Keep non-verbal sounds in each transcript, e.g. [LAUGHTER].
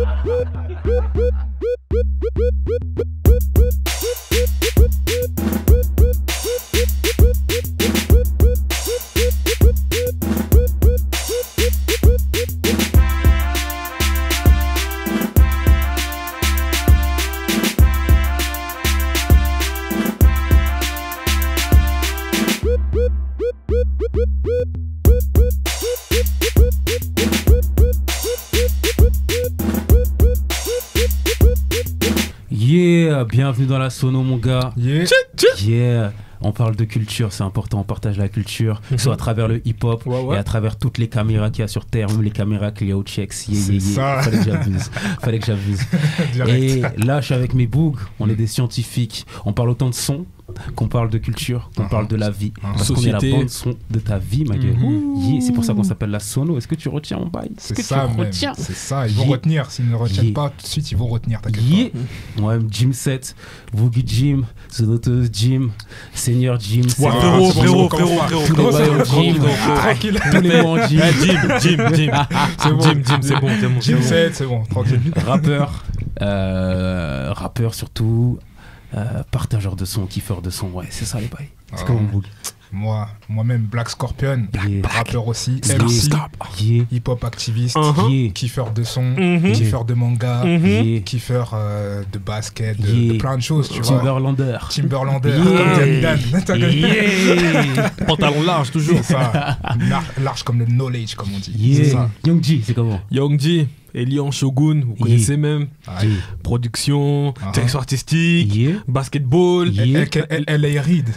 Whoop! Sono mon gars. Yeah. Yeah, on parle de culture, c'est important, on partage la culture, soit à travers le hip-hop Ouais, ouais. et à travers toutes les caméras qu'il y a sur Terre, même les caméras qu'il y a au Chex. Yeah, yeah, yeah. Fallait que j'abuse. [LAUGHS] Fallait que j'abuse. Et là, je suis avec mes bougs, on est des scientifiques. On parle autant de son qu'on parle de culture, qu'on Uh-huh. parle de la vie. Uh-huh. Parce qu'on est la bande son de ta vie, ma gueule. Yeah, c'est pour ça qu'on s'appelle la sono. Est-ce que tu retiens mon bail? Est-ce C'est que ça, tu même. retiens? C'est ça. Ils vont Yeah. retenir. S'ils ne retiennent Yeah. pas tout de suite, ils vont retenir. T'inquiète Yeah. pas. Moi-même, Jim 7, Boogie Jim, Zonotos Jim, Seigneur Jim, frérot, frérot, frérot, frérot. Tranquille. tous les mots en Jim. Jim, Jim, Jim. C'est bon. Jim, Jim, c'est bon. Jim c'est bon. 7, c'est bon. Tranquille. rappeur, euh, rappeur surtout, euh, partageur de son, kiffeur de son, ouais, c'est ça les bails. C'est comme. Moi, moi-même, Black Scorpion, Yeah. rappeur aussi, Yeah. MC, Yeah, hip-hop activiste, yeah, kiffeur de son, Mhm. kiffeur de manga, Mhm. yeah. kiffeur euh, de basket, de, Yeah. de plein de choses, tu vois. Timberlander. Timberlander, [LAUGHS] [LAUGHS] Pantalon large, toujours. C'est ça. Lar- large comme le knowledge, comme on dit. Young G, c'est comment? Young Elian Shogun, vous Yeah. connaissez même. Ah, Yeah. Production, Uh-huh. direction artistique, Yeah. basketball. Elle- est.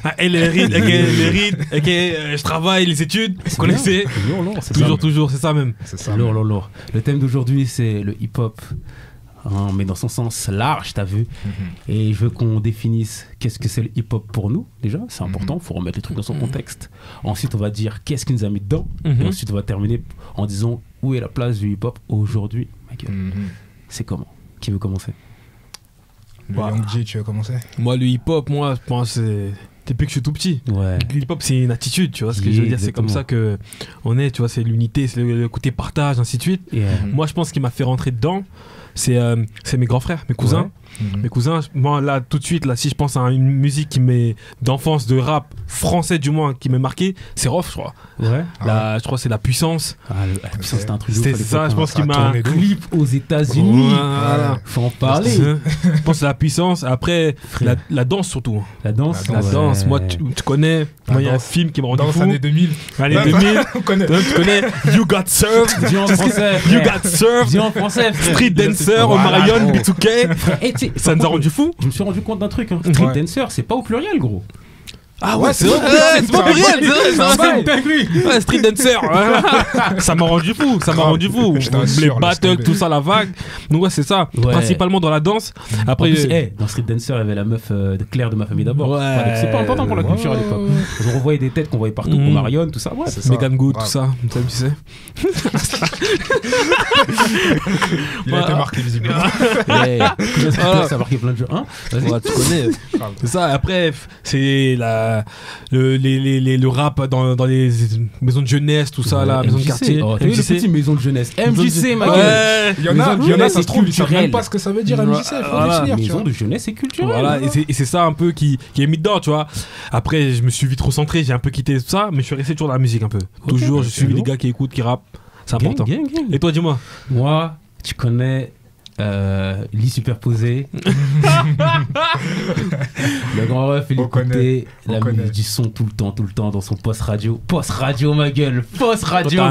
Ah, Elle est euh, je travaille, les études, vous connaissez Lourd, lourd, c'est Toujours, ça. toujours, c'est ça même. C'est ça. Lourd, lourd, lourd. Le thème d'aujourd'hui, c'est le hip-hop. hein, mais dans son sens large, t'as vu. Mhm. Et je veux qu'on définisse qu'est-ce que c'est le hip-hop pour nous, déjà. C'est important, Mhm. il faut remettre les trucs dans son contexte. Ensuite, on va dire qu'est-ce qui nous a mis dedans. Mhm. Et ensuite, on va terminer en disant où est la place du hip-hop aujourd'hui. ma gueule. Mhm. C'est comment Qui veut commencer Le Bah. Young G, tu veux commencer Moi, le hip-hop, moi, je pense, c'est depuis que je suis tout petit. Ouais. Le hip-hop, c'est une attitude, tu vois ce que Yeah, je veux dire. C'est comme ça que on est, tu vois, c'est l'unité, c'est le, le côté partage, ainsi de suite. Yeah. Moi, je pense ce qui m'a fait rentrer dedans, c'est euh, c'est mes grands frères, mes cousins. Mhm. Mes cousins, moi là tout de suite, là, si je pense à une musique qui m'est d'enfance, de rap français du moins, qui m'est marqué, c'est Rof, je crois. Ouais. Ah Là, je crois que c'est la puissance. Ah, le- ah, putain, c'était un truc de ouf C'était à ça, je hein. pense ça qu'il a m'a. ouf. Clip aux États-Unis. Voilà. Faut en parler. Je pense que c'est la puissance. Après, la, la danse surtout. La danse. La La Ouais. danse, moi tu, tu connais. Moi, il y a un film qui m'a rendu Dans les fou. années 2000. Année Ouais, 2000. On connaît. Toi, tu connais? You Got Served. Dis en français. You. Got Served. Dis en français. Street Dancer, Voilà, Omarion, gros. B2K. Eh, tu sais, Ça nous a rendu fou. Je me suis rendu compte d'un truc. Hein. Street Ouais. dancer, c'est pas au pluriel, gros. Ah ouais, c'est vrai, c'est pas pluriel, bail. c'est vrai, C'est un c'est bail. vrai, c'est- Ouais, Street Dancer. [LAUGHS] ça m'a rendu fou, ça m'a rendu fou. Les battles, tout ça, la vague. Donc ouais, c'est ça. Principalement dans la danse. Après, euh, dans Street Dancer, il y avait la meuf euh, Claire de ma famille d'abord. C'est pas important pour la culture à l'époque. On revoyait des têtes qu'on voyait partout, Mhm. comme Marion, tout ça. Ouais. Megan Good, tout ça. Tu sais, tu sais. [LAUGHS] Il a été marqué visiblement. [LAUGHS] Ça a marqué plein de jeux. Hein tu connais. C'est ça. Après, c'est la, le, les, les, les- le rap dans, dans les maisons de jeunesse, tout ça, là, Ouais, maison de MJC. quartier. Oh, MJC. petit maison de jeunesse. MJC, ma gueule. Ouais. Il y en a, il y en a, ça et se trouve, ils savent même pas ce que ça veut dire MJC. Il faut Voilà. définir, Maison de jeunesse et culturelle. Voilà, et c'est- et c'est ça un peu qui, qui est mis dedans, tu vois. Après, je me suis vite recentré, j'ai un peu quitté tout ça, mais je suis resté toujours dans la musique un peu. toujours, je suis les gars qui écoutent, qui rappent. C'est important. Et toi, dis-moi. Moi, tu connais euh, lit superposé. [LAUGHS] le grand ref, il On connaît, écoutait la connaît. musique du son tout le temps, tout le temps dans son post radio. Post radio, ma gueule. Post radio.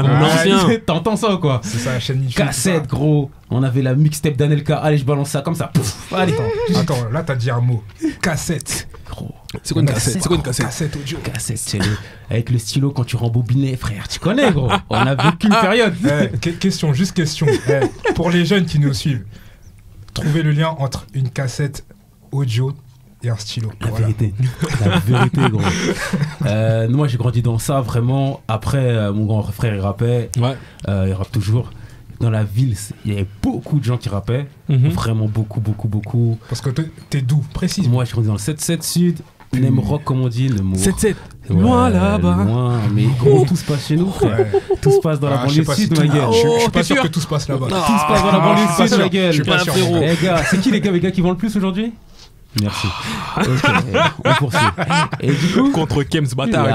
[LAUGHS] T'entends ça ou quoi? C'est ça, la chaîne YouTube. Cassette, gros. On avait la mixtape d'Anelka. Allez, je balance ça comme ça. Pouf, allez. Attends, attends, là t'as dit un mot. Cassette. Gros. C'est quoi une cassette C'est quoi une cassette Cassette audio. Cassette, c'est le... avec le stylo quand tu rembobinais, frère. Tu connais, gros. On a vécu une période. Eh, que- question, juste question. Eh, pour les jeunes qui nous suivent, trouvez le lien entre une cassette audio et un stylo. La Voilà. vérité. La vérité, gros. [LAUGHS] Euh, moi, j'ai grandi dans ça, vraiment. Après, euh, mon grand frère, il rappait. Ouais. Euh, il rappe toujours. Dans la ville, il y avait beaucoup de gens qui rappaient. Mhm. Vraiment beaucoup, beaucoup, beaucoup. Parce que t'es- d'où Précise. Moi, j'ai grandi dans le 7-7 Sud. Nem rock, comme on dit. Le mot. 7-7. Loin Ouais, là-bas. Loin, mais [LAUGHS] gros, tout se passe chez nous, frère. Ouais. Tout se passe dans la Ah, banlieue sud, ma gueule. Je suis Oh, pas sûr que tout se passe là-bas. Tout se passe dans la Ah, banlieue sud, ma gueule. Je suis pas sûr. frérot. Eh gars, c'est qui les gars, les gars qui vendent le plus aujourd'hui? Merci. Ok, on poursuit. Et du coup, Contre Kems bâtard,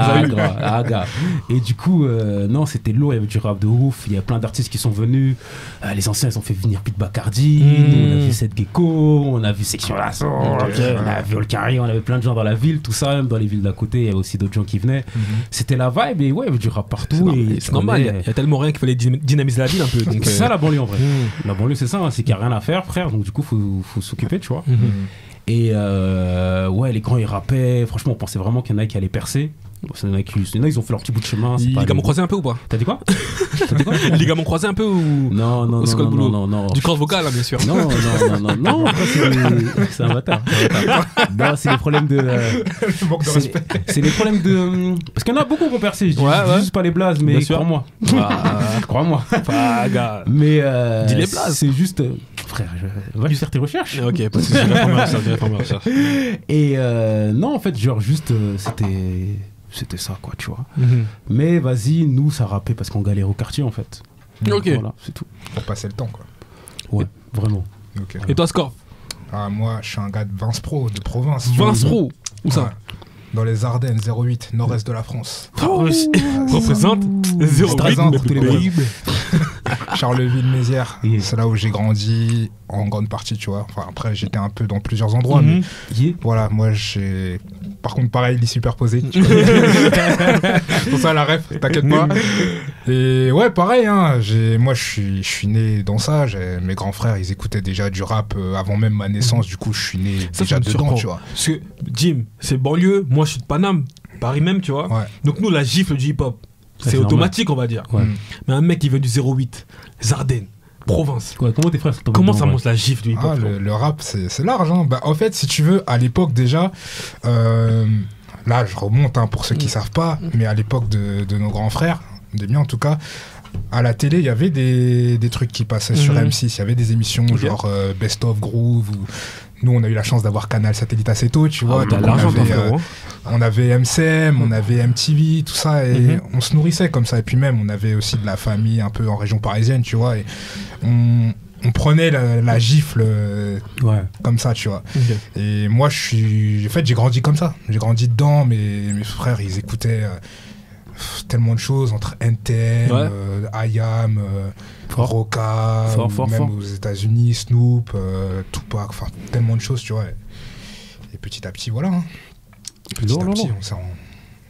ah, gars. Et du coup, euh, non, c'était lourd. Il y avait du rap de ouf. Il y a plein d'artistes qui sont venus. Euh, les anciens, ils ont fait venir Pete Bacardi. Mm. Nous, on a vu Seth Gecko. On a vu Section Lasso. Ok. On a vu Olcari. On avait plein de gens dans la ville. Tout ça, même dans les villes d'à côté. Il y avait aussi d'autres gens qui venaient. Mhm. C'était la vibe. Et ouais, il y avait du rap partout. c'est normal, il y, a- connais- il y a tellement rien qu'il fallait dynam- dynamiser la ville un peu. C'est euh, ça la banlieue en vrai. hmm. La banlieue, c'est ça. hein, c'est qu'il n'y a rien à faire, frère. Donc du coup, faut, faut s'occuper, tu vois. Et euh, ouais, les grands ils rappaient. Franchement, on pensait vraiment qu'il y en a qui allaient percer. Il y en a qui, ils ont fait leur petit bout de chemin. c'est les- croisés un peu ou pas T'as dit quoi [LAUGHS] T'as dit quoi Ligaments croisés un peu ou Non, non, C'est non, non, non, du corps vocal, hein, bien sûr Non, non, non, non, non, c'est [LAUGHS] c'est un bâtard. c'est. Non, c'est des problèmes de. euh, manque de c'est- respect. C'est des problèmes de. Parce qu'il y en a beaucoup qui ont percé. Je juste pas les blazes, mais crois-moi. Ah, [LAUGHS] Crois-moi. pas, gars. Mais. euh, Dis les blazes. C'est juste. Frère, va faire tes recherches. Ok, pas de soucis, j'irai faire ma recherche. Et euh, non, en fait, genre, juste, c'était. C'était ça, quoi, tu vois. Mhm. Mais vas-y, nous, ça rappait parce qu'on galère au quartier, en fait. Ok. Voilà, c'est tout. Pour passer le temps, quoi. Ouais, vraiment. Ok. Et toi, Scorp Ah, moi, je suis un gars de Vince Pro, de province. Vince Pro Où ça Ouais. Dans les Ardennes, 08, nord-est de la France. Ouais, c'est- Représente 08, Représente mais tous les baby. [LAUGHS] [LAUGHS] Charleville-Mézières, Yeah. c'est là où j'ai grandi en grande partie, tu vois. Enfin, après, j'étais un peu dans plusieurs endroits, mais Mhm. Yeah. voilà, moi, j'ai. Par contre, pareil, lit superposé. tu connais. [LAUGHS] Pour ça, la ref, t'inquiète pas. [LAUGHS] Et ouais, pareil, hein, j'ai, moi, je suis, je suis né dans ça. Mes grands frères, ils écoutaient déjà du rap euh, avant même ma naissance. Du coup, je suis né Ça, déjà dedans, surprend. tu vois. Parce que Jim, c'est banlieue, moi je suis de Paname, Paris même, tu vois. Ouais. Donc nous, la gifle du hip-hop, c'est automatique, on va dire. Ouais. Mm. Mais un mec qui vient du 08, Ardennes, province. Ouais, comment tes frères sont Comment ça monte la gifle du hip-hop Ah, frérot le, le rap, c'est large. Hein. Bah, en fait, si tu veux, à l'époque déjà, euh, là, je remonte hein, pour ceux qui Mm. savent pas, mais à l'époque de, de nos grands frères, des miens en tout cas, à la télé, il y avait des, des trucs qui passaient sur Mhm. M6. Il y avait des émissions genre euh, Best of Groove. Ou... Nous, on a eu la chance d'avoir Canal Satellite assez tôt, tu vois. Ah, T'as donc on avait, euh. On avait MCM, on avait MTV, tout ça, et Mhm. on se nourrissait comme ça. Et puis même, on avait aussi de la famille un peu en région parisienne, tu vois. Et on, on prenait la, la gifle euh, Ouais. comme ça, tu vois. Et moi, je suis. En fait, j'ai grandi comme ça. J'ai grandi dedans, mais mes frères, ils écoutaient euh, tellement de choses entre NTM, Ouais. euh, IAM, euh, Fort. Roca, Fort, ou fort, même aux États-Unis, Snoop, euh, Tupac, enfin, tellement de choses, tu vois. Et petit à petit, voilà. hein. Petit Lourd, à lourd, petit, lourd.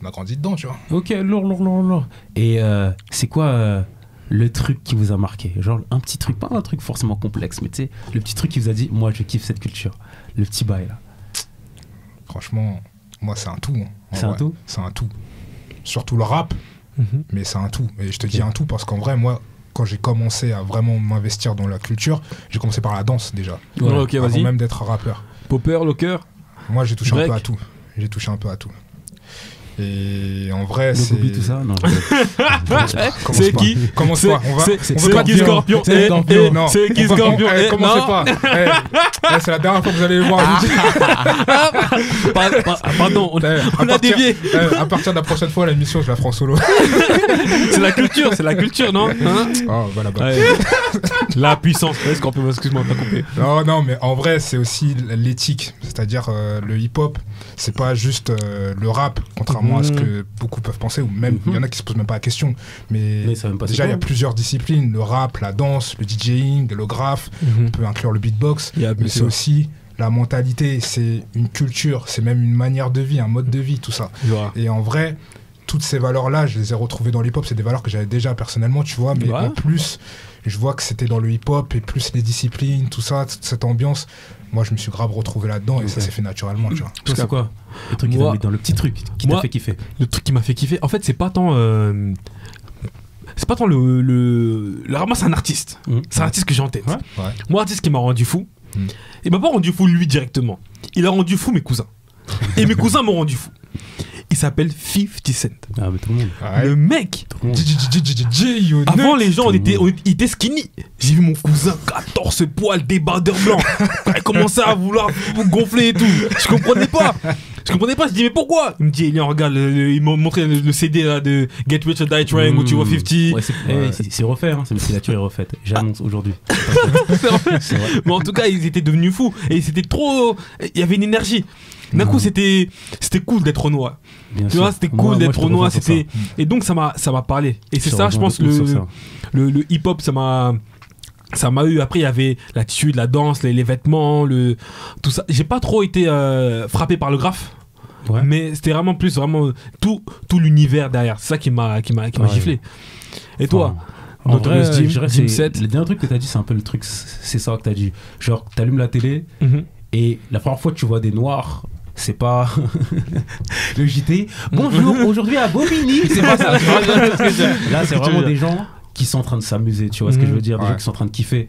on, a grandi dedans, tu vois. Ok, lourd, lourd, lourd, lourd. Et euh, c'est quoi euh, le truc qui vous a marqué? Genre un petit truc, pas un truc forcément complexe, mais tu sais, le petit truc qui vous a dit, moi je kiffe cette culture. Le petit bail là. Franchement, moi, c'est un tout. hein. C'est un tout? C'est un tout. Surtout le rap, Mhm. mais c'est un tout. Et je te dis un tout parce qu'en vrai, moi, quand j'ai commencé à vraiment m'investir dans la culture, j'ai commencé par la danse déjà. Ouais, ok, avant vas-y. même d'être rappeur. Popper, Locker? Moi, j'ai touché un peu à tout. J'ai touché un peu à tout. Et en vrai, c'est. tout ça Non. [LAUGHS] C'est qui Commence pas. On va. c'est- qui Scorpion C'est Eh, Scorpion. eh, qui Scorpion on- eh, Commencez pas. C'est la dernière fois que vous allez le voir. [LAUGHS] Pa- pa- Pardon, on, a dévié. à partir de la prochaine fois, l'émission, je la ferai en solo. [LAUGHS] C'est la culture, c'est la culture, non Hein Oh, voilà, bah. La puissance. Ouais, Scorpion, excuse-moi, t'as coupé. Non, non, mais en vrai, c'est aussi l'éthique. C'est-à-dire, euh, le hip-hop, c'est pas juste euh, le rap, contrairement à ce Mhm. que beaucoup peuvent penser, ou même, il y en a qui se posent même pas la question. Mais, Mais ça va même pas déjà, il y a plusieurs disciplines le rap, la danse, le DJing, le graphe, on peut inclure le beatbox, Il y a bien mais c'est aussi la mentalité, c'est une culture, c'est même une manière de vie, un mode de vie, tout ça. Et en vrai, toutes ces valeurs-là, je les ai retrouvées dans l'hip-hop. C'est des valeurs que j'avais déjà personnellement, tu vois. Mais Ouais. en plus, je vois que c'était dans le hip-hop et plus les disciplines, tout ça, toute cette ambiance. Moi, je me suis grave retrouvé là-dedans et ça s'est fait naturellement, tu vois. Quoi Le truc Moi- dans le petit truc qui t'a Moi- fait kiffer. Le truc qui m'a fait kiffer, en fait, c'est pas tant. euh, C'est pas tant le. Le, le rap, moi, c'est un artiste. Mhm. C'est un artiste que j'ai en tête. Ouais. Ouais. Moi, artiste qui m'a rendu fou. Il m'a pas rendu fou lui directement. Il a rendu fou mes cousins. Et mes cousins m'ont rendu fou. Il s'appelle 50 Cent. Ah, mais tout le monde. Le mec, Tout le monde. DJ, you avant les gens, on était, on- skinny. J'ai vu mon cousin, 14 poils, débardeur blanc. [LAUGHS] Il commençait à vouloir vous gonfler et tout. Je comprenais pas. Je comprenais pas, je dis mais pourquoi? Il me dit, Elian, regarde, le- il m'a montré le, le CD là, de Get Rich or Die Trying où tu vois 50. Hmm. Ouais, c'est eh, Ouais. c'est- c'est refait, hein, c'est la est refaite. J'annonce aujourd'hui. [LAUGHS] C'est vrai. Mais en tout cas, ils étaient devenus fous. Et c'était trop. Il y avait une énergie. D'un coup, c'était c'était cool d'être Renoir. Bien Tu sûr. vois, c'était cool d'être Renoir. C'était et donc ça m'a ça m'a parlé. Et c'est ça, je pense le le, le hip-hop, ça m'a ça m'a eu après il y avait l'attitude la danse les, les vêtements le tout ça j'ai pas trop été euh, frappé par le graphe Ouais. mais c'était vraiment plus vraiment tout tout l'univers derrière c'est ça qui m'a qui m'a qui m'a Ouais. giflé et toi? En ton vrai, je dirais Dim c'est- 7. le dernier truc que t'as dit, c'est un peu le truc, c'est ça que t'as dit. Genre, t'allumes la télé Mhm. et la première fois que tu vois des noirs, c'est pas [LAUGHS] le JT. Bonjour, [LAUGHS] aujourd'hui à Bobigny. [LAUGHS] C'est pas ça. Là, c'est vraiment des gens qui sont en train de s'amuser. Tu vois ce que je veux dire Des Ouais. gens qui sont en train de kiffer.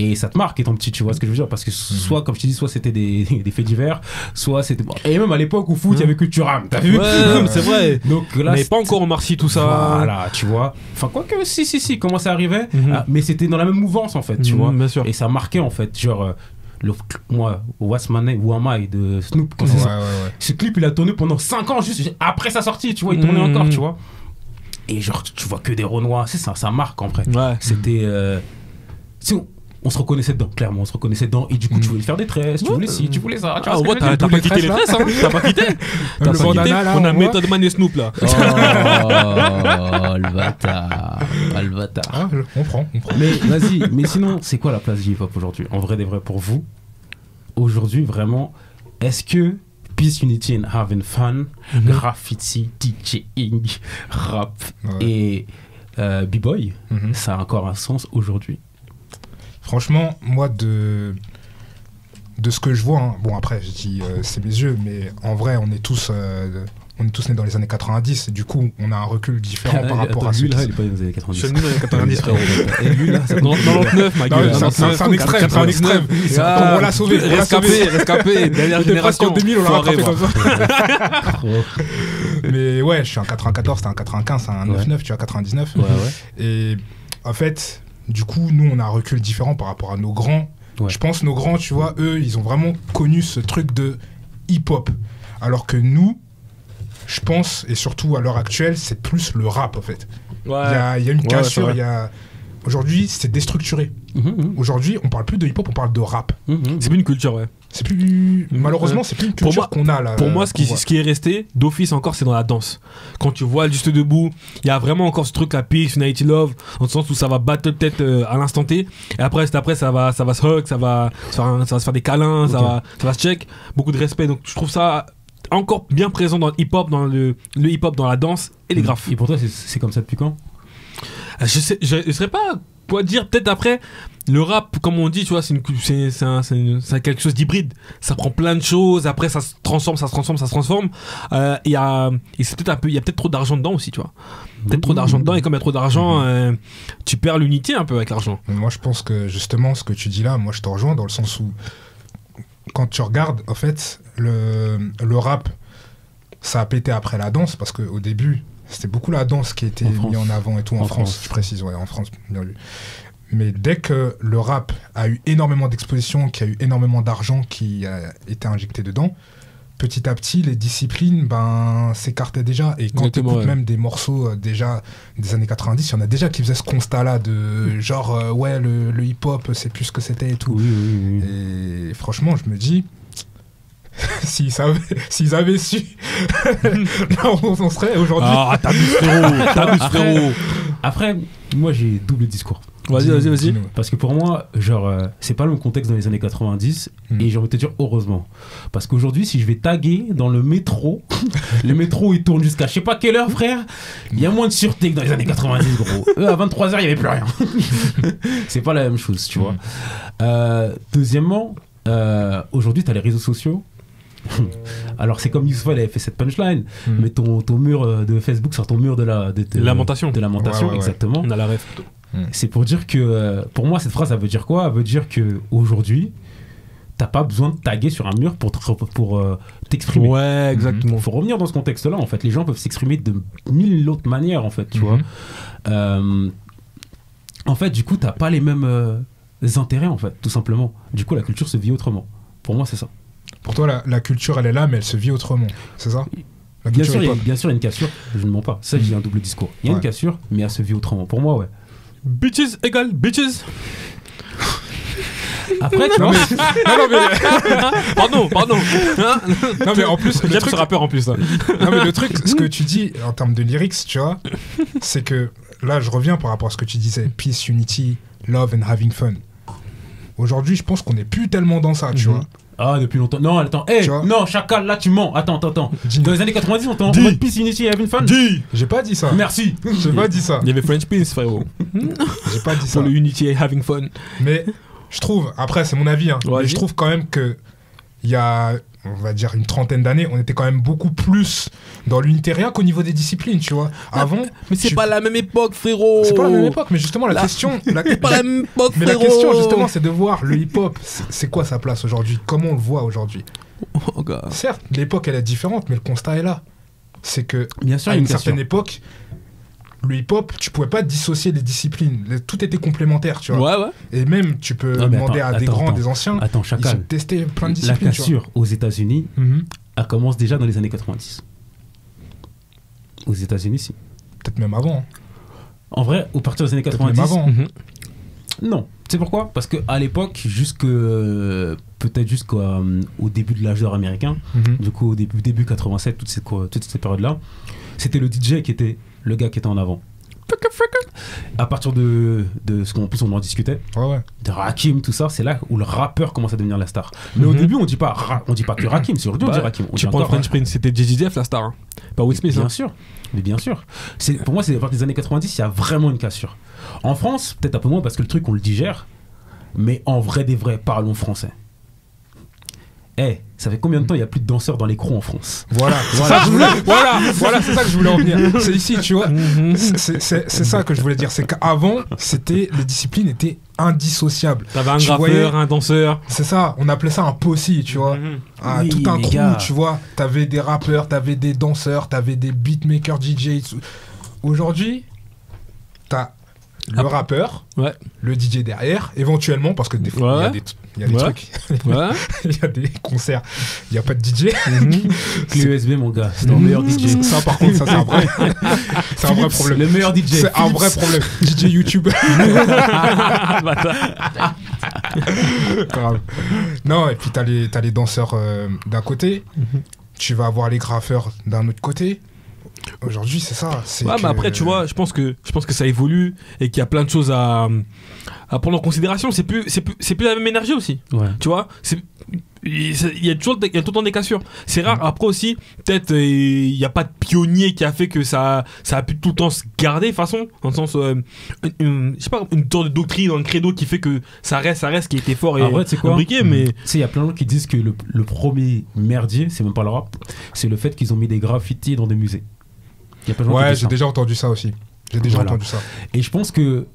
Et ça te marque étant petit, tu vois ce que je veux dire Parce que soit, comme je t'ai dit, soit c'était des, des faits divers, soit c'était. Et même à l'époque où foot, il y avait Culturam, t'as vu ouais c'est vrai Donc là, mais pas encore Omar Sy tout ça Voilà, tu vois. Enfin, quoi que, si, si, si, comment ça arrivait Mhm. Ah, Mais c'était dans la même mouvance, en fait, tu Mhm, vois. bien sûr Et ça marquait, en fait, genre, euh, le, moi, What's My Name, Who Am I de Snoop, quand Ouais. Ce clip, il a tourné pendant 5 ans, juste après sa sortie, tu vois, il tournait Mhm. encore, tu vois. Et genre, tu- vois que des Renois, c'est ça, ça marque, en vrai. ouais C'était. euh, on, se reconnaissait dedans, clairement, on se reconnaissait dedans. Et du coup, tu voulais faire des tresses, tu voulais ci, tu voulais ça. Tu ah vois ce que ouais t'as pas quitté les tresses, tresses hein t'as pas quitté T'as le pas quitté on a. Method Man et Snoop là [LAUGHS] Oh, le bâtard. Ah, le bâtard. Ah, on prend, on prend. Mais vas-y, mais sinon, c'est quoi la place du hip-hop aujourd'hui En vrai des vrais pour vous, aujourd'hui, vraiment, est-ce que Peace, Unity and Having Fun, Mhm. graffiti, DJing, rap Ouais. et euh, b-boy, Mhm. ça a encore un sens aujourd'hui Franchement, moi, de, de ce que je vois, hein, bon, après, je dis euh, c'est mes yeux, mais en vrai, on est tous. euh, on est tous nés dans les années 90, et du coup, on a un recul différent [LAUGHS] par rapport Attends, à ceux lui, là, il est pas dans les années 90. je suis nul dans les [LAUGHS] 90 frérot Et lui, là, [LAUGHS] Non, 99 ma gueule c'est un- c'est c'est extrême, c'est un extrême. Ah, On l'a sauvé, on l'a rescapé sauvé. rescapé dernière génération en 2000, on l'a rattrapé comme ça. Mais ouais, je suis un 94, t'es un 95, c'est un Ouais. 99, tu vois, 99. Ouais, ouais. Et en fait, du coup, nous, on a un recul différent par rapport à nos grands. Ouais. Je pense nos grands, tu vois, eux, ils ont vraiment connu ce truc de hip-hop. Alors que nous, je pense, et surtout à l'heure actuelle, c'est plus le rap, en fait. Il y, a, il y a une cassure, il y a... Aujourd'hui, c'est déstructuré. Mhm, mhm, Aujourd'hui, on parle plus de hip-hop, on parle de rap. mhm. c'est plus une culture ouais C'est plus... Malheureusement, c'est plus une culture moi- qu'on a, là. Pour moi, ce qui, ce est resté d'office encore, c'est dans la danse. Quand tu vois juste debout, il y a vraiment encore ce truc à Peace, Unity Love, dans le sens où ça va battre peut-être euh, à l'instant T. Et après, c'est après ça va, ça va se hug, ça va, se faire un- ça va se faire des câlins, ça, va, ça va se check. Beaucoup de respect. Donc je trouve ça encore bien présent dans le hip-hop, dans le, le hip-hop, dans la danse et les graphes. Et pour toi, c'est- comme ça depuis quand? Euh, Je sais, je, je serais pas quoi dire. Peut-être après, le rap, comme on dit, tu vois, c'est quelque chose d'hybride. Ça prend plein de choses. Après, ça se transforme, ça se transforme, ça se transforme. Euh, Il y a, et c'est peut-être un peu, il y a peut-être trop d'argent dedans aussi, tu vois. Peut-être trop d'argent dedans. Et comme il y a trop d'argent, euh, tu perds l'unité un peu avec l'argent. Moi, je pense que justement, ce que tu dis là, moi, je te rejoins dans le sens où, quand tu regardes, en fait, le, le rap, ça a pété après la danse, parce qu'au début, c'était beaucoup la danse qui était mise en avant et tout, en, En France, France. je précise, ouais, en France, bien vu. Mais dès que le rap a eu énormément d'exposition, qu'il y a eu énormément d'argent qui a été injecté dedans, petit à petit, les disciplines ben, s'écartaient déjà. Et quand tu écoutes ouais. même des morceaux euh, déjà des années 90, il y en a déjà qui faisaient ce constat-là de genre, euh, ouais, le, le hip-hop, c'est plus ce que c'était et tout. Oui, oui, oui. oui. Et franchement, je me dis, [LAUGHS] s'ils savaient, s'ils avaient su, [LAUGHS] là on, on serait aujourd'hui. Ah, t'abuses frérot, [LAUGHS] t'abuses frérot. Après, moi j'ai double discours. Vas-y, vas-y, vas-y. Parce que pour moi, genre, euh, c'est pas le même contexte dans les années 90. Mm. Et j'ai envie de te dire heureusement. Parce qu'aujourd'hui, si je vais taguer dans le métro, le métro il tourne jusqu'à je sais pas quelle heure, frère. Il y a moins de sûreté que dans les années 90, gros. Eux, à 23h, il y avait plus rien. c'est pas la même chose, tu vois. Mm. Euh, deuxièmement, euh, aujourd'hui, tu as les réseaux sociaux. [LAUGHS] Alors, c'est comme Youssef avait fait cette punchline. Mm. Mais ton, ton mur euh, de Facebook sur ton mur de la de, de- Lamentation. De lamentation, Ouais, ouais, ouais. exactement. On a la ref. C'est pour dire que, euh, pour moi, cette phrase, elle veut dire quoi? Elle veut dire que aujourd'hui, t'as pas besoin de taguer sur un mur pour te- pour euh, t'exprimer. Ouais, exactement. Il faut revenir dans ce contexte-là. En fait, les gens peuvent s'exprimer de mille autres manières. En fait, tu vois. Euh, en fait, du coup, t'as pas les mêmes euh, intérêts, en fait, tout simplement. Du coup, la culture se vit autrement. Pour moi, c'est ça. Pour toi, la, la culture, elle est là, mais elle se vit autrement. C'est ça? La Bien sûr, il y a, hip-hop. bien sûr, il y a une cassure, je ne mens pas. Ça, j'ai un double discours. Il y a une cassure, mais elle se vit autrement. Pour moi, ouais. Bitches égale bitches. Après, tu Non, vois, mais, non, non, mais, [LAUGHS] pardon, pardon. Hein non, mais en plus, le J'aime truc, ce rappeur en plus. hein. non, mais le truc, ce que tu dis en termes de lyrics, tu vois, c'est que là, je reviens par rapport à ce que tu disais peace, unity, love and having fun. Aujourd'hui, je pense qu'on n'est plus tellement dans ça, tu Mhm. vois. Ah, depuis longtemps. Non, attends. Eh, Tu vois non, Chacal, là, tu mens. Attends, attends, attends. [LAUGHS] Dans les années 90, on était en Dis. mode Peace Unity Having Fun. Dis J'ai pas dit ça. Merci. [LAUGHS] J'ai pas dit ça. Il y avait French Prince, frérot. [LAUGHS] J'ai pas dit ça. Pour le Unity Having Fun. Mais je trouve, après c'est mon avis, hein, Ouais, mais je trouve quand même que il y a, on va dire une trentaine d'années, on était quand même beaucoup plus dans l'unité rien qu'au niveau des disciplines, tu vois. Avant, Mais c'est tu- pas la même époque, frérot. c'est pas la même époque, mais justement la La- question, [LAUGHS] la- C'est pas la même époque, mais la question justement, c'est de voir le hip-hop, c'est quoi sa place aujourd'hui, comment on le voit aujourd'hui? Oh. Certes, l'époque elle est différente, mais le constat est là. C'est que Bien sûr, à il y a une certaine époque, le hip-hop, tu pouvais pas dissocier les disciplines, Les- tout était complémentaire, tu vois. Ouais, ouais. Et même, tu peux Non, demander attends, à des attends, grands, attends. des anciens, Attends, ils ont Chacal. testé plein de La disciplines, tu vois. cassure aux États-Unis, Mhm. elle commence déjà dans les années 90. Aux États-Unis, si. Peut-être même avant. hein. En vrai, au partir des années Peut-être 90. même avant. Mhm. Non. Tu sais pourquoi? Parce qu'à l'époque, jusque. euh, Peut-être jusqu'au euh, début de l'âge d'or américain, Mhm. du coup, au début, début 87, toute cette, co- toute cette période-là, c'était le DJ qui était le gars qui était en avant. À partir de, de ce qu'en plus on en discutait, Ouais, ouais. de Rakim, tout ça, c'est là où le rappeur commence à devenir la star. Mais au Mhm. début, on dit pas, Ra- on dit pas que [CLEARS THROAT] Rakim, c'est aujourd'hui on dit Bah, Rakim. On Tu dit prends encore French Prince, c'était JJF la star. hein. Pas Will Smith. Bien hein. sûr, mais bien sûr. C'est, pour moi, c'est à partir des années 90, il y a vraiment une cassure. En France, peut-être un peu moins parce que le truc, on le digère, mais en vrai des vrais, parlons français. Eh, ça fait combien de temps il n'y a plus de danseurs dans les crocs en France Voilà, c'est ça que je voulais- [LAUGHS] voilà, voilà, c'est ça que je voulais en venir. C'est ici, tu vois. C'est- C'est ça que je voulais dire. C'est qu'avant, c'était les disciplines étaient indissociables. T'avais un Tu graffeur, voyais- un danseur. C'est ça. On appelait ça un posse, tu vois. Mhm. Ah, Oui, tout un crew, gars. tu vois. T'avais des rappeurs, t'avais des danseurs, t'avais des beatmakers, DJ. Aujourd'hui, t'as le Après- rappeur, Ouais. le DJ derrière, éventuellement, parce que des fois, il y a des, il y a des Ouais. trucs, Ouais. [LAUGHS] il y a des concerts, il n'y a pas de DJ. Clé USB, mon gars, c'est ton meilleur DJ. Ça, par contre, ça, c'est un vrai, [LAUGHS] c'est un vrai problème. Le meilleur DJ. C'est un vrai problème. DJ YouTube. [LAUGHS] Grave. Non, et puis t'as les, t'as les danseurs euh, d'un côté, Mhm. tu vas avoir les graffeurs d'un autre côté. Aujourd'hui, c'est ça. Ouais, que- mais après, tu vois, je pense que je pense que ça évolue et qu'il y a plein de choses à, à prendre en considération. C'est plus, c'est plus, c'est plus la même énergie aussi. Ouais. Tu vois, c'est il y a toujours il y a tout le temps des cassures. C'est rare. Après aussi, peut-être euh, il n'y a pas de pionnier qui a fait que ça ça a pu tout le temps se garder de toute façon dans le sens euh, une, une- je sais pas une sorte de doctrine, un credo qui fait que ça reste ça reste qui était fort et tu sais quoi? imbriqué, mais Tu sais, il y a plein de gens qui disent que le, le premier merdier, c'est même pas le rap, c'est le fait qu'ils ont mis des graffitis dans des musées. Y a plein de gens Ouais, j'ai déjà entendu ça aussi. J'ai déjà Voilà. entendu ça. Et je pense que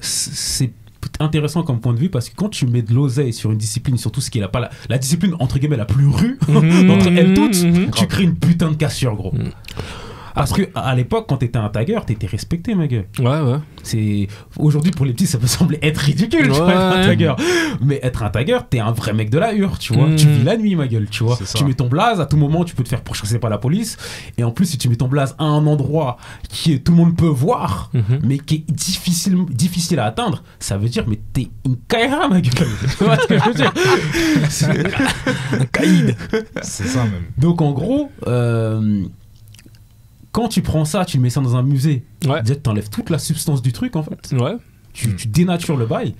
c'est intéressant comme point de vue parce que quand tu mets de l'oseille sur une discipline, sur tout ce qui est la, pas la, la discipline entre guillemets la plus rue, [LAUGHS] d'entre elles toutes, Mhm. tu crées une putain de cassure, gros. Parce que à l'époque, quand t'étais un tagger, t'étais respecté, ma gueule. Ouais, ouais. C'est aujourd'hui pour les petits, ça peut sembler être ridicule, tu vois, être un tagger. Mais être un tagger, t'es un vrai mec de la hure, tu vois. Tu vis la nuit, ma gueule, tu vois. Tu mets ton blaze, à tout moment, tu peux te faire pourchasser par la police. Et en plus, si tu mets ton blaze à un endroit qui est, tout le monde peut voir, Mhm. mais qui est difficile, difficile à atteindre, ça veut dire, mais t'es une caïra, ma gueule. [LAUGHS] tu vois ce que je veux dire? C'est- [LAUGHS] Un caïd. C'est ça même. Donc en gros, euh, quand tu prends ça, tu mets ça dans un musée, Ouais. tu enlèves toute la substance du truc en fait. Ouais. Tu, tu dénatures le bail.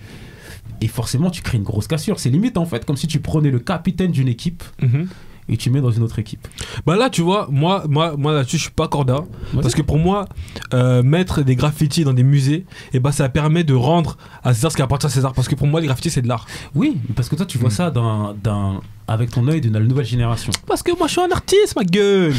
Et forcément, tu crées une grosse cassure. C'est limite en fait comme si tu prenais le capitaine d'une équipe Mhm. et tu mets dans une autre équipe. Bah là, tu vois, moi, moi, moi là-dessus, je suis pas corda. Parce que pour moi, euh, mettre des graffitis dans des musées, et bah, ça permet de rendre à César ce qui appartient à César. Parce que pour moi, les graffitis, c'est de l'art. Oui, parce que toi, tu vois Mm. ça d'un, avec ton œil la nouvelle génération. Parce que moi, je suis un artiste, ma gueule.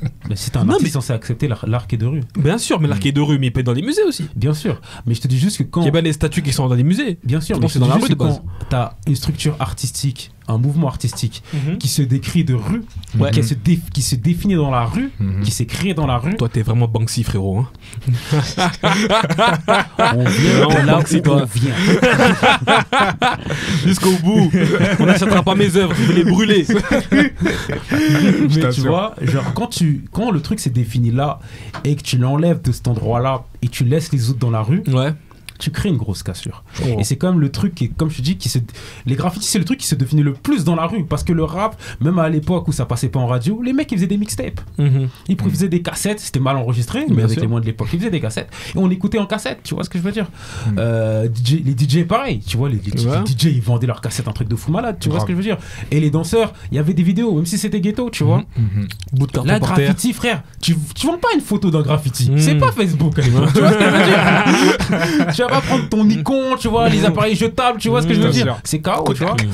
[LAUGHS] Mais t'es un Non, artiste censé accepter l'art, l'art qui est de rue. Bien sûr, mais l'art qui est de rue, mais il peut être dans les musées aussi. Bien sûr. Mais je te dis juste que quand. Il y a bien des statues qui sont dans les musées. Bien sûr, mais te dans la rue, de que quand t'as une structure artistique, un mouvement artistique qui se décrit de rue, Ouais. qui, se dé- qui se définit dans la rue, Mhm. qui s'est créé dans la rue, Toi, t'es vraiment Banksy, frérot. hein. [LAUGHS] on vient là Banksy, où toi. on vient. [LAUGHS] Jusqu'au bout. [LAUGHS] On n'achètera pas mes œuvres, je vais les brûler. Mais tu vois, genre quand tu quand le truc s'est défini là et que tu l'enlèves de cet endroit-là et tu laisses les autres dans la rue, Ouais. Tu crées une grosse cassure. comprends. Et c'est quand même le truc qui, comme je te dis, qui se, les graffitis, c'est le truc qui se définit le plus dans la rue. Parce que le rap, même à l'époque où ça passait pas en radio, les mecs ils faisaient des mixtapes. Mhm. Ils faisaient des cassettes, c'était mal enregistré, mais Bien avec sûr. les moyens de l'époque, ils faisaient des cassettes. Et on écoutait en cassette, tu vois ce que je veux dire? Mm. Euh, DJ Les DJ, pareil, tu vois, les, les- Ouais. les DJ ils vendaient leurs cassettes, un truc de fou malade, tu vois ce que je veux dire? Et les danseurs, il y avait des vidéos, même si c'était ghetto, tu vois. Mhm. Bout de par terre. graffiti, frère, tu, tu vends pas une photo d'un graffiti. Mm. C'est pas Facebook à tu vois ce que je veux dire? [LAUGHS] Tu vas pas prendre ton icon, tu vois, les appareils jetables, tu vois ce que je veux dire. C'est KO, tu vois. [LAUGHS]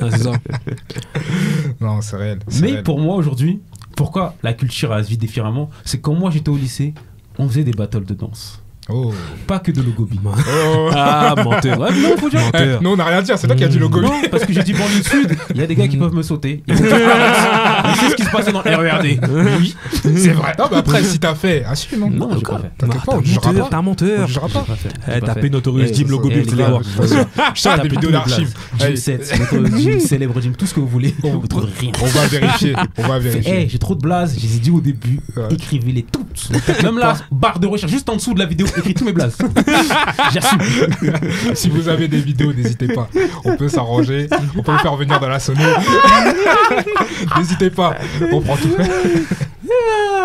Ah, ça. Non, c'est réel. Mais réel. pour moi aujourd'hui, pourquoi la culture a se vide différemment? C'est quand moi j'étais au lycée, on faisait des battles de danse. Oh. Pas que de logobi. Oh. [LAUGHS] Ah, menteur. Ouais, non, faut dire. Eh, Menteur. nous, on n'a rien à dire, c'est toi qui as dit logo. Non, parce que j'ai dit banlieue [LAUGHS] sud, il y a des gars qui peuvent me sauter. Ils [LAUGHS] ce qui se passait dans RERD Oui, c'est vrai. Non, mais après, si t'as fait, assume. hein. Non, j'ai pas fait. T'inquiète pas, on T'es jugera menteur, pas. t'es un On menteur. J'ai pas. pas fait. Eh, J'ai pas tapez. Notorious Eh, Jim, Logo Bill, les vous allez voir. je des vidéos d'archives. Jim Eh, 7, notre Jim célèbre Jim, tout ce que vous voulez. On va vérifier. On va vérifier. j'ai trop de blazes, je les ai dit au début, écrivez-les toutes. Même là, barre de recherche, juste en dessous de la vidéo, écris tous mes. [LAUGHS] J'assume. Si vous avez des vidéos, n'hésitez pas. On peut s'arranger. On peut le faire venir dans la sonnerie. [LAUGHS] N'hésitez pas. On prend tout.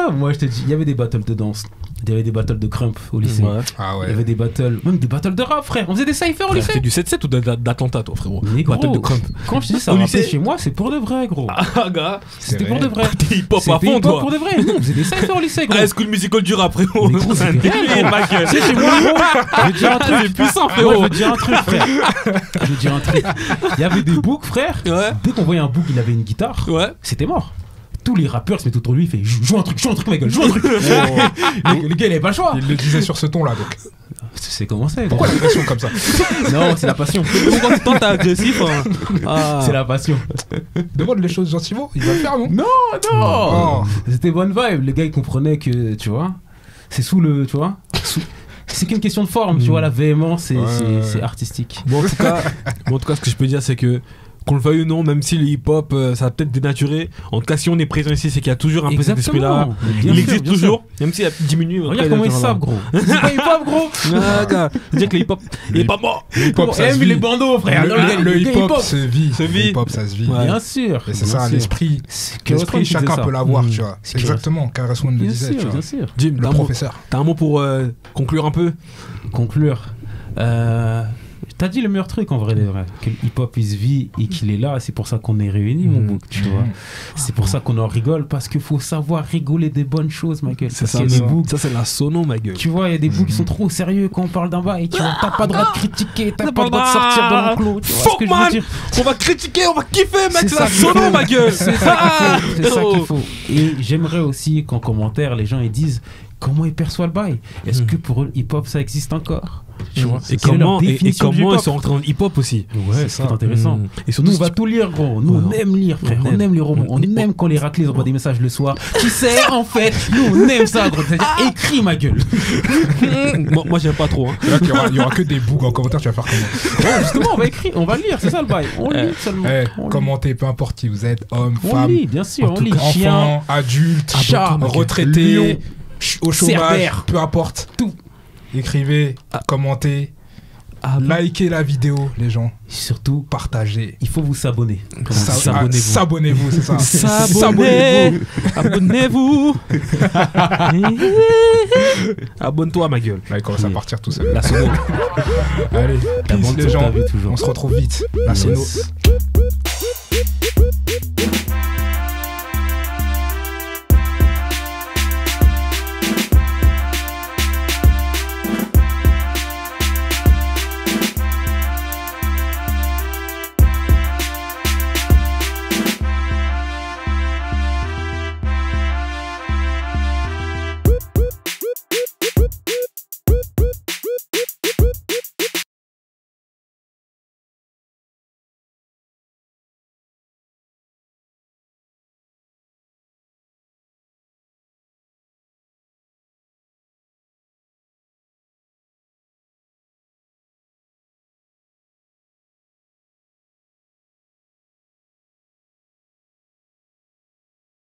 Ah, moi, je te dis, il y avait des battles de danse, il y avait des battles de crump au lycée. Ouais. Ah Il y avait des battles, même des battles de rap, frère. On faisait des cyphers au lycée. du 7-7 ou d'A- d'Atlanta, toi, frérot Mais gros, Battle de Crump. quand je dis ça Au lycée. chez moi, c'est pour de vrai, gros. Ah, gars. C'était pour de vrai. T'es hip-hop à C'était fond, toi. pour de vrai. On faisait des cyphers au lycée, gros. High School Musical du rap, frérot. C'est [LAUGHS] chez moi, gros. Je vais te dire un truc. Puissant, je frérot. veux dire un truc, frère. Je veux te dire un truc. Il y avait des boucs, frère. Ouais. Dès qu'on voyait un bouc, il avait une guitare. Ouais. C'était mort. Tous les rappeurs se mettaient autour de lui, il fait joue, un truc, joue un truc, ma gueule, joue un truc. [LAUGHS] [LAUGHS] le, le gars, il avait pas le choix. Il le disait sur ce ton-là, donc. C'est comment c'est Pourquoi la pression comme ça [LAUGHS] Non, c'est la passion. Pourquoi tant t'es agressif hein Ah. C'est la passion. Demande les choses gentiment, il va le faire, non? Non, non. Oh. C'était bonne vibe. Les gars, ils comprenaient que, tu vois, c'est sous le, tu vois, sous- c'est qu'une question de forme, tu vois, la véhémence, c'est Ouais, c'est- ouais. c'est artistique. Bon, en tout cas, bon, en tout cas, ce que je peux dire, c'est que qu'on le veuille ou non, même si le hip-hop, euh, ça a peut-être dénaturé. En tout cas, si on est présent ici, c'est qu'il y a toujours un peu cet esprit-là. Il sûr, existe sûr. toujours, même s'il a diminué. Regarde comment il savent, gros. C'est pas hip-hop, gros. [LAUGHS] gars, dire que le hip-hop, il est pas mort. Le hip-hop, ça se vit. les bandeaux, frère. Le, hip-hop se vit. Se Le hip-hop, ça se vit. Bien sûr. Et c'est ça, l'esprit. C'est L'esprit, chacun peut l'avoir, Mm. tu vois. C'est C'est exactement, Karas One le disait, tu vois. bien sûr. Jim, Le t'as un, mot, professeur. t'as un mot pour euh, conclure un peu? Conclure. Euh, T'as dit le meilleur truc en vrai, des vrais. Que le hip-hop il se vit et qu'il est là. C'est pour ça qu'on est réunis, mon Mm. bouc, tu vois. C'est pour ça qu'on en rigole parce qu'il faut savoir rigoler des bonnes choses, Michael. C'est Parce ça, qu'il y a des mais boucs ça c'est la sono, ma gueule. Tu vois, il y a des boucs qui sont trop sérieux quand on parle d'un bail. Tu vois, t'as pas le droit de critiquer, t'as pas le droit de sortir de l'enclos. Tu vois ce Fuck que je veux man dire On va critiquer, on va kiffer, mec, C'est c'est la ça sono, ma gueule C'est ça Ah, qu'il. C'est ça frérot. qu'il faut. Et j'aimerais aussi qu'en commentaire, les gens ils disent comment ils perçoivent le bail? Est-ce Mm. que pour eux, hip-hop ça existe encore? Tu vois Et comment, et, et comment ils sont rentrés dans hip-hop aussi? Ouais, c'est intéressant. Mm. Et surtout, Nous, on va tu- tout lire, gros. Nous, on Ouais. aime lire, frère. On On aime. aime les romans. On On aime quand les raclés [LAUGHS] envoient des messages le soir. Tu sais, en fait, nous, on aime ça, gros. C'est-à-dire, écris ma gueule. moi, moi, j'aime pas trop. Hein. Là, il y aura- il y aura que des bugs en commentaire, tu vas faire comment? Ouais, justement, on va écrire, on va lire, c'est ça le bail. On lit seulement. Eh, On lit. Commentez, peu importe qui vous êtes, homme, On femme, lit, bien sûr, En on lit. cas, Chien, enfant, adulte, chat, retraité, lion, ch- au chômage, cerbère. peu importe. Tout. Écrivez, commentez, Ah, likez la vidéo, les gens, surtout, partagez. il faut vous s'abonner. Sa- ah, S'abonnez-vous. S'abonnez-vous, c'est ça. [LAUGHS] S'abonnez-vous Abonnez-vous [LAUGHS] Abonne-toi, ma gueule. Là, il commence à partir tout seul. La sono. Allez, La peace les gens. On se retrouve vite. La sono.